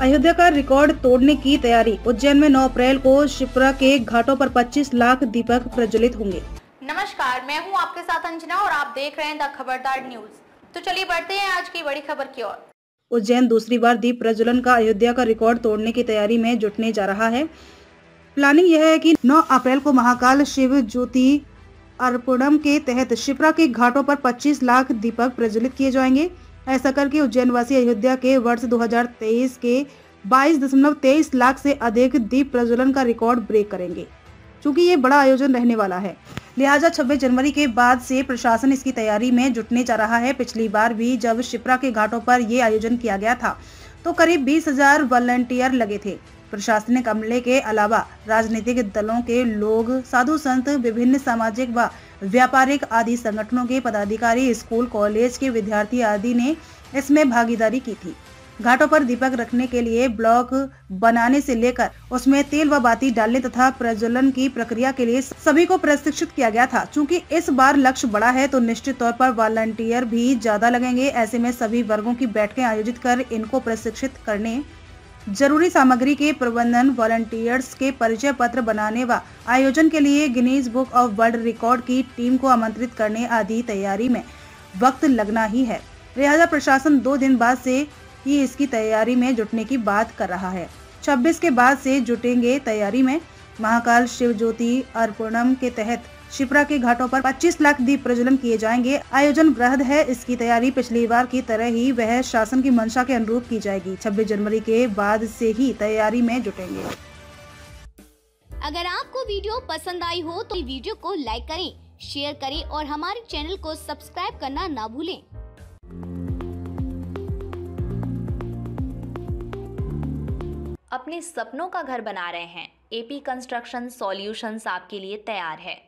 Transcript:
अयोध्या का रिकॉर्ड तोड़ने की तैयारी। उज्जैन में 9 अप्रैल को शिप्रा के घाटों पर 25 लाख दीपक प्रज्वलित होंगे। नमस्कार मैं हूँ आपके साथ अंजना और आप देख रहे हैं द खबरदार न्यूज़। तो चलिए बढ़ते हैं आज की बड़ी खबर की ओर। उज्जैन दूसरी बार दीप प्रज्वलन का अयोध्या का रिकॉर्ड तोड़ने की तैयारी में जुटने जा रहा है। प्लानिंग यह है कि 9 अप्रैल को महाकाल शिव ज्योति अर्पणम के तहत शिप्रा के घाटों पर 25 लाख दीपक प्रज्वलित किए जाएँगे। ऐसा करके उज्जैन वासी अयोध्या के वर्ष 2023 के 22.23 लाख से अधिक दीप प्रज्वलन का रिकॉर्ड ब्रेक करेंगे। चूँकि ये बड़ा आयोजन रहने वाला है। लिहाजा 26 जनवरी के बाद से प्रशासन इसकी तैयारी में जुटने जा रहा है। पिछली बार भी जब शिप्रा के घाटों पर ये आयोजन किया गया था तो करीब बीस हज़ार लगे थे। प्रशासनिक अमले के अलावा राजनीतिक दलों के लोग, साधु संत, विभिन्न सामाजिक व व्यापारिक आदि संगठनों के पदाधिकारी, स्कूल, कॉलेज के विद्यार्थी आदि ने इसमें भागीदारी की थी। घाटों पर दीपक रखने के लिए ब्लॉक बनाने से लेकर उसमें तेल व बाती डालने तथा प्रज्वलन की प्रक्रिया के लिए सभी को प्रशिक्षित किया गया था। चूँकि इस बार लक्ष्य बड़ा है तो निश्चित तौर पर वॉलंटियर भी ज़्यादा लगेंगे। ऐसे में सभी वर्गों की बैठकें आयोजित कर इनको प्रशिक्षित करने ज़रूरी सामग्री के प्रबंधन वॉलंटियर्स के परिचय पत्र बनाने व आयोजन के लिए Guinness book of world record की टीम को आमंत्रित करने आदि तैयारी में वक्त लगना ही है। लिहाजा प्रशासन दो दिन बाद से ही इसकी तैयारी में जुटने की बात कर रहा है। 26 के बाद से जुटेंगे तैयारी में। महाकाल शिव ज्योति अर्पणम के तहत शिप्रा के घाटों पर 25 लाख दीप प्रज्वलन किए जाएँगे। आयोजन बृहद है। इसकी तैयारी पिछली बार की तरह ही वह शासन की मंशा के अनुरूप की जाएगी। 26 जनवरी के बाद से ही तैयारी में जुटेंगे। अगर आपको वीडियो पसंद आई हो तो वीडियो को लाइक करें, शेयर करें और हमारे चैनल को सब्सक्राइब करना ना भूलें। अपने सपनों का घर बना रहे हैं। एपी कंस्ट्रक्शन सॉल्यूशंस आपके लिए तैयार है।